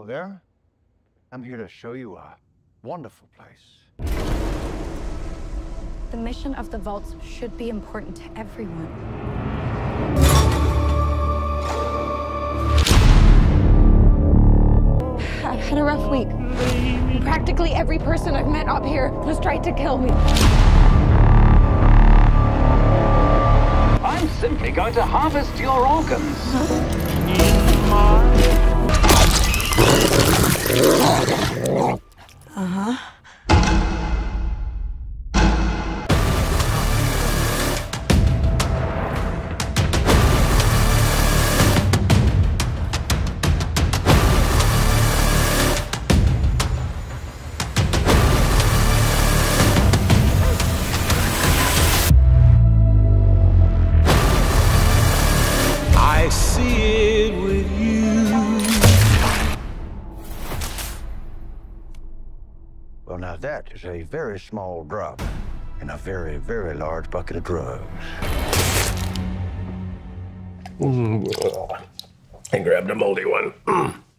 Hello there. I'm here to show you a wonderful place. The mission of the vaults should be important to everyone. I've had a rough week. Practically every person I've met up here has tried to kill me. I'm simply going to harvest your organs. I see it with you. Well, now that is a very small drop in a very, very large bucket of drugs. Mm. I grabbed a moldy one.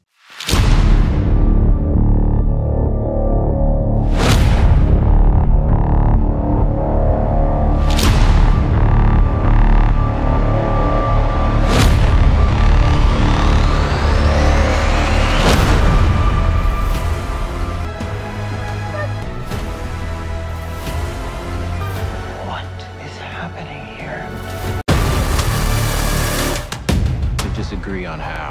disagree on how.